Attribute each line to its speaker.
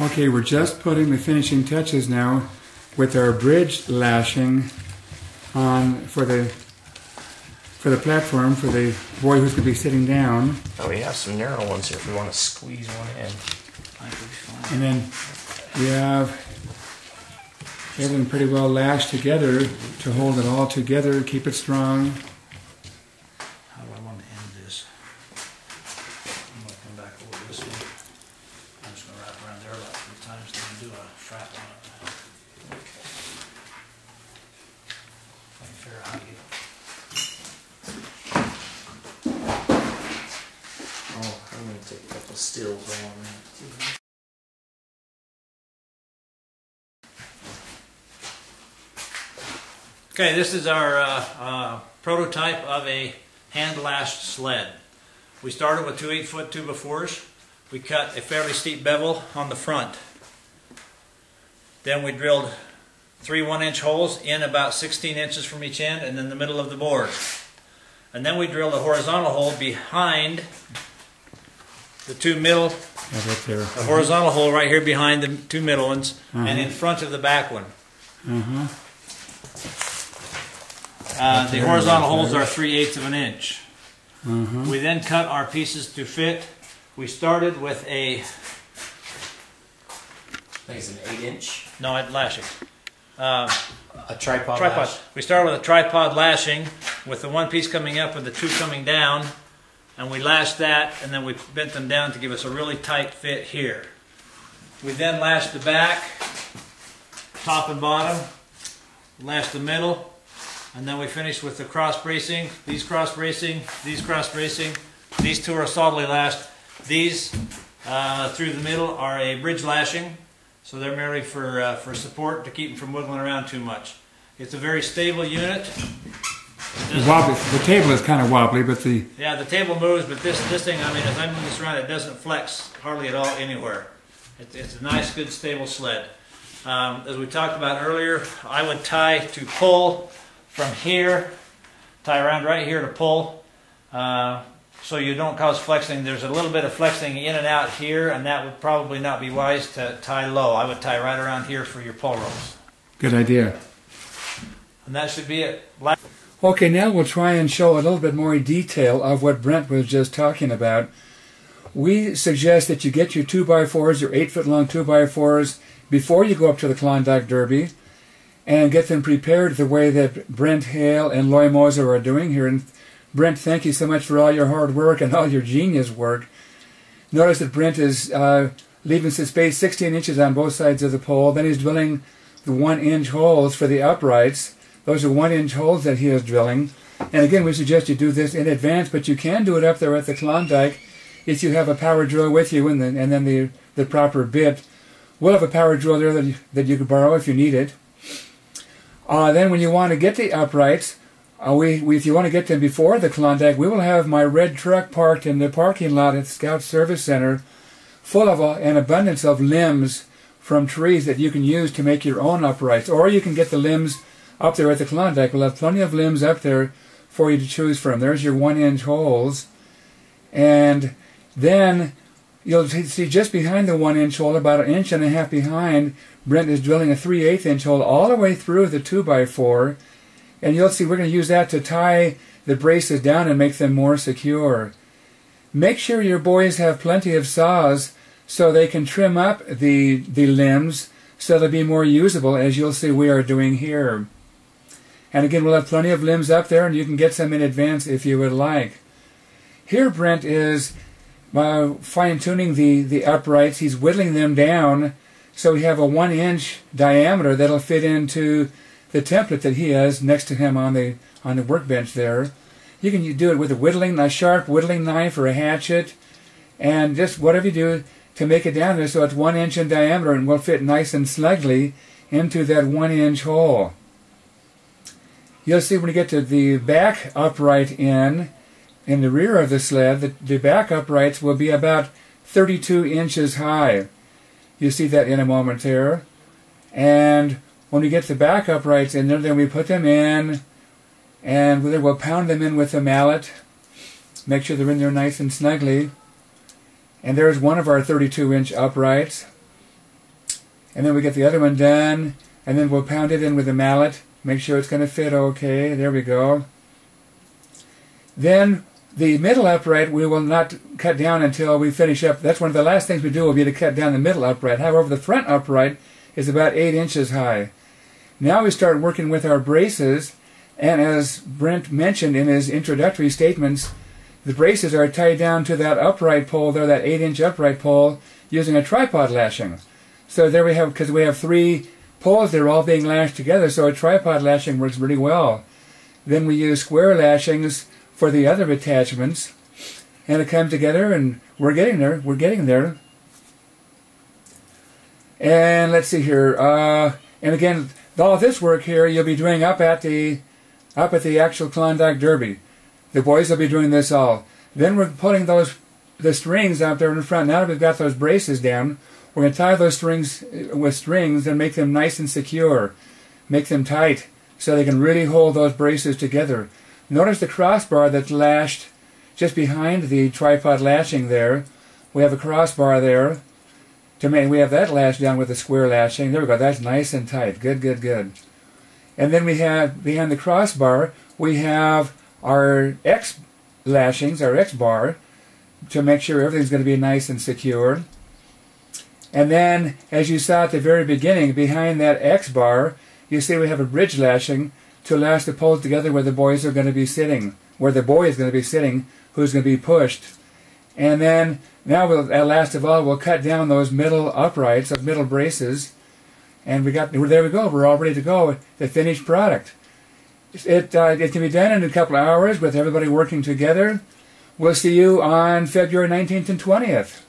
Speaker 1: Okay, we're just putting the finishing touches now with our bridge lashing on for the for the platform for the boy who's going to be sitting down,
Speaker 2: Oh, we have some narrow ones here if we want to squeeze one in.
Speaker 3: I could be fine.
Speaker 1: and then we have everything pretty well lashed together to hold it all together, keep it strong.
Speaker 3: How do I want to end this? I'm gonna come back over this one. Gonna around there about three times, then do a on it. I can figure out how to get
Speaker 2: Oh, I'm going to take a couple stills while I'm at it, too.
Speaker 3: Okay, this is our uh, uh, prototype of a hand-lashed sled. We started with two 8-foot 2 by 4s We cut a fairly steep bevel on the front. Then we drilled three 1-inch holes in about 16 inches from each end and in the middle of the board. And then we drilled a horizontal hole behind the two middle,
Speaker 1: right there.
Speaker 3: a horizontal hole right here behind the two middle ones and in front of the back one.
Speaker 1: Uh-huh.
Speaker 3: Uh, the horizontal holes are 3 eighths of an inch.
Speaker 1: Uh-huh.
Speaker 3: We then cut our pieces to fit. We started with a,
Speaker 2: I think it's an 8 inch.
Speaker 3: no, it lashing. Uh,
Speaker 2: A tripod.
Speaker 3: tripod.
Speaker 2: lash.
Speaker 3: We started with a tripod lashing with the one piece coming up and the two coming down. And we lashed that and then we bent them down to give us a really tight fit here. We then lashed the back, top and bottom, lashed the middle, and then we finished with the cross bracing, these cross bracing, these cross bracing. These two are solidly lashed. These uh, through the middle are a bridge lashing, so they're merely for, uh, for support to keep them from wiggling around too much. It's a very stable unit.
Speaker 1: The, wobbly, the table is kind of wobbly, but the
Speaker 3: Yeah, the table moves, but this this thing, I mean, as I move this around, it doesn't flex hardly at all anywhere. It's, it's a nice, good, stable sled. Um, as we talked about earlier, I would tie to pull from here, tie around right here to pull, uh, so you don't cause flexing. There's a little bit of flexing in and out here, and that would probably not be wise to tie low. I would tie right around here for your pull ropes.
Speaker 1: good idea.
Speaker 3: And that should be it.
Speaker 1: Okay, now we'll try and show a little bit more detail of what Brent was just talking about. We suggest that you get your 2x4s, your 8 foot long 2x4s, before you go up to the Klondike Derby and get them prepared the way that Brent Hale and Loy Moser are doing here. And Brent, thank you so much for all your hard work and all your genius work. Notice that Brent is uh, leaving some space 16 inches on both sides of the pole. Then he's drilling the one inch holes for the uprights. Those are one inch holes that he is drilling. And again, we suggest you do this in advance, but you can do it up there at the Klondike if you have a power drill with you and, the, and then the, the proper bit. We'll have a power drill there that you, that you borrow if you need it. Uh, then when you want to get the uprights, uh, we, we, if you want to get them before the Klondike, we will have my red truck parked in the parking lot at Scout Service Center full of a, an abundance of limbs from trees that you can use to make your own uprights. Or you can get the limbs up there at the Klondike. We'll have plenty of limbs up there for you to choose from. There's your one inch holes. And then you'll see just behind the one inch hole, about an inch and a half behind, Brent is drilling a 3 8 inch hole all the way through the 2 by 4 And you'll see we're going to use that to tie the braces down and make them more secure. Make sure your boys have plenty of saws so they can trim up the, the limbs so they'll be more usable, as you'll see we are doing here. And again, we'll have plenty of limbs up there, and you can get some in advance if you would like. Here, Brent is uh, fine tuning the, the uprights. He's whittling them down so we have a one inch diameter that'll fit into the template that he has next to him on the on the workbench there. You can do it with a whittling, a sharp whittling knife or a hatchet, and just whatever you do to make it down there so it's one inch in diameter and will fit nice and snugly into that one inch hole. You'll see when you get to the back upright in, in the rear of the sled, the, the back uprights will be about 32 inches high. You'll see that in a moment there. And when we get the back uprights in there, then we put them in, and we'll pound them in with a mallet. Make sure they're in there nice and snugly. And there's one of our 32 inch uprights. and then we get the other one done, and then we'll pound it in with a mallet, make sure it's going to fit okay. There we go. Then the middle upright we will not cut down until we finish up. That's one of the last things we do will be to cut down the middle upright. However, the front upright is about 8 inches high. Now we start working with our braces, and as Brent mentioned in his introductory statements, the braces are tied down to that upright pole there, that 8 inch upright pole, using a tripod lashing. So there we have, because we have three poles that are all being lashed together, so a tripod lashing works really well. Then we use square lashings for the other attachments, and it comes together, and we're getting there. We're getting there. And let's see here. Uh, and again, all of this work here you'll be doing up at the up at the actual Klondike Derby. The boys will be doing this all. Then we're putting those the strings out there in front. Now that we've got those braces down, we're going to tie those strings with strings and make them nice and secure. Make them tight so they can really hold those braces together. Notice the crossbar that's lashed just behind the tripod lashing there. We have a crossbar there. To make, we have that lashed down with a square lashing. There we go. That's nice and tight. Good, good, good. And then we have behind the crossbar we have our X lashings, our X bar, to make sure everything's going to be nice and secure. And then, as you saw at the very beginning, behind that X bar, you see we have a bridge lashing to lash the poles together where the boys are going to be sitting, where the boy is going to be sitting, who's going to be pushed. And then, now we'll, at last of all, we'll cut down those middle uprights, of middle braces, and we got there we go. We're all ready to go. The finished product. It uh, it can be done in a couple of hours with everybody working together. We'll see you on February 19th and 20th.